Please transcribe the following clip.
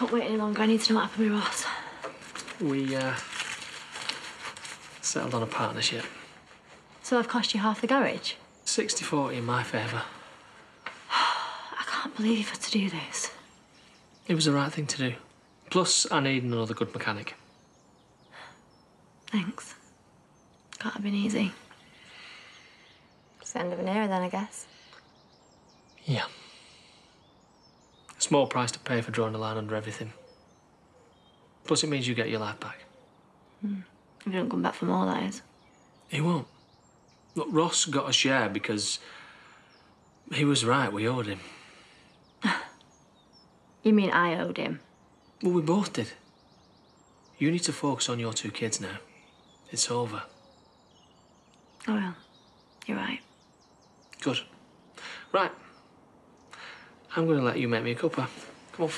Can't wait any longer. I need to know what happened with Ross. We, uh, settled on a partnership. So I've cost you half the garage? 60 40 in my favour. I can't believe you've had to do this. It was the right thing to do. Plus, I need another good mechanic. Thanks. Can't have been easy. It's the end of an era then, I guess. Yeah. Small price to pay for drawing a line under everything. Plus, it means you get your life back. If you don't come back for more, that is. He won't. Look, Ross got a share because he was right. We owed him. You mean I owed him? Well, we both did. You need to focus on your two kids now. It's over. Oh well. You're right. Good. Right. I'm going to let you make me a cuppa. Come on.